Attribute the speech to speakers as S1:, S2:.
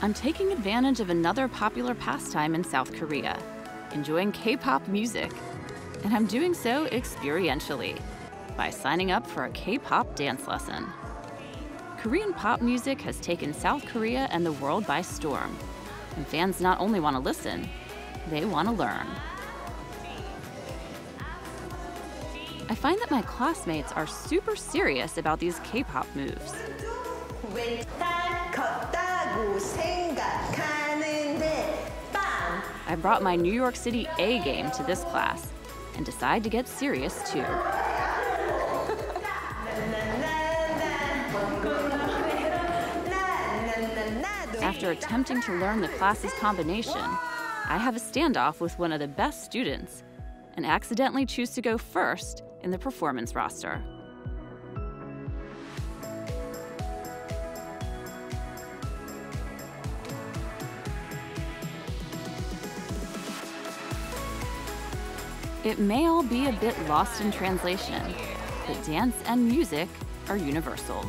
S1: I'm taking advantage of another popular pastime in South Korea, enjoying K pop music. And I'm doing so experientially by signing up for a K pop dance lesson. Korean pop music has taken South Korea and the world by storm. And fans not only want to listen, they want to learn. I find that my classmates are super serious about these K pop moves. I brought my New York City A game to this class and decide to get serious too. After attempting to learn the class's combination, I have a standoff with one of the best students and accidentally choose to go first in the performance roster. It may all be a bit lost in translation, but dance and music are universal.